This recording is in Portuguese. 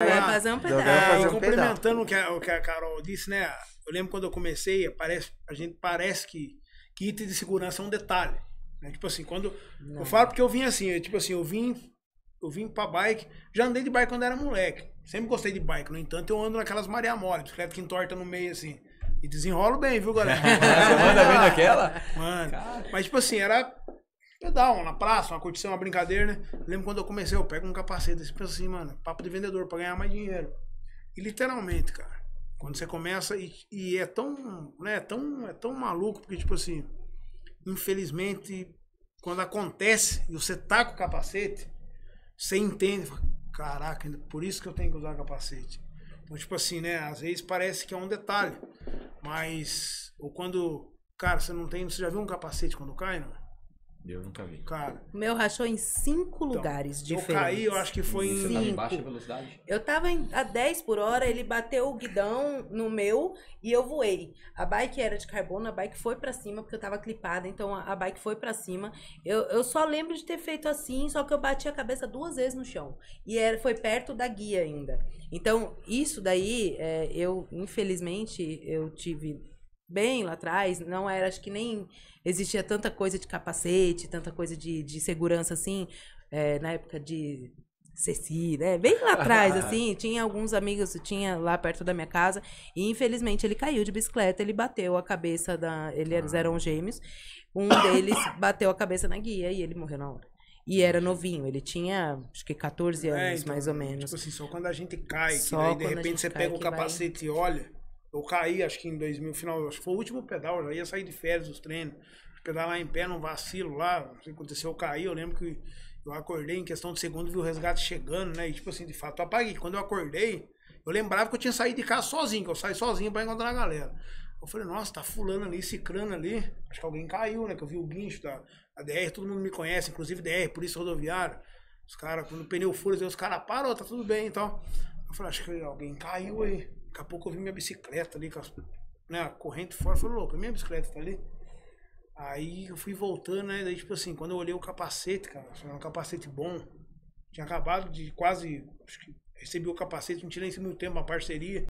Vai fazer um Deu pra pedaço. fazer É, um complementando o que, a, o que a Carol disse, né? Eu lembro quando eu comecei, parece, a gente parece que, que item de segurança é um detalhe. né? Tipo assim, quando. Eu falo porque eu vim assim, eu, tipo assim, eu vim. Eu vim pra bike. Já andei de bike quando era moleque. Sempre gostei de bike. No entanto, eu ando naquelas Maria Mole, bicicleta que entorta no meio assim. E desenrolo bem, viu, galera? Você manda bem naquela? Mano. Mas, tipo assim, era pedal na praça, uma curtição, uma brincadeira, né? Lembro quando eu comecei, eu pego um capacete, você pensa assim, mano, papo de vendedor pra ganhar mais dinheiro. E literalmente, cara, quando você começa e, e é tão, né, é tão, é tão maluco, porque, tipo assim, infelizmente, quando acontece e você tá com o capacete, você entende, fala, caraca, por isso que eu tenho que usar capacete. Então, tipo assim, né, às vezes parece que é um detalhe, mas, ou quando, cara, você não tem, você já viu um capacete quando cai, não? Eu nunca vi. Cara, O meu rachou em cinco então, lugares eu diferentes. caí, eu acho que foi Você em... tava em Cinco. baixa velocidade? Eu tava em- a 10 por hora, ele bateu o guidão no meu e eu voei. A bike era de carbono, a bike foi pra cima, porque eu tava clipada, então a, a bike foi pra cima. Eu, eu só lembro de ter feito assim, só que eu bati a cabeça duas vezes no chão. E era, foi perto da guia ainda. Então, isso daí, é, eu, infelizmente, eu tive bem lá atrás, não era, acho que nem existia tanta coisa de capacete, tanta coisa de, de segurança assim, é, na época de Ceci, né? Bem lá atrás, assim, tinha alguns amigos, tinha lá perto da minha casa, e infelizmente ele caiu de bicicleta, ele bateu a cabeça da. Eles eram gêmeos. Um deles bateu a cabeça na guia e ele morreu na hora. E era novinho, ele tinha acho que 14 anos, É, então, mais ou menos. Tipo assim, só quando a gente cai, que Só daí, de repente você pega o que vai- capacete e olha. Eu caí, acho que em 2000, final, acho que foi o último pedal, já ia sair de férias dos treinos. Pedalar em pé, num vacilo lá, não sei o que aconteceu, eu caí, eu lembro que eu acordei em questão de segundo, vi o resgate chegando, né? E tipo assim, de fato, eu apaguei. Quando eu acordei, eu lembrava que eu tinha saído de casa sozinho, que eu saí sozinho pra encontrar a galera. Eu falei, nossa, tá fulano ali, cicrano ali. Acho que alguém caiu, né? Que eu vi o guincho da, da DR, todo mundo me conhece, inclusive DR, Polícia Rodoviária. Os caras, quando o pneu fura, os caras param, tá tudo bem, então. Eu falei, acho que alguém caiu aí. Daqui a pouco eu vi minha bicicleta ali, com né, a corrente fora. Eu falei, louco, minha bicicleta tá ali. Aí eu fui voltando, né? Daí, tipo assim, quando eu olhei o capacete, cara, foi um capacete bom. Tinha acabado de quase. Acho que recebi o capacete, não tinha nem muito tempo, uma parceria.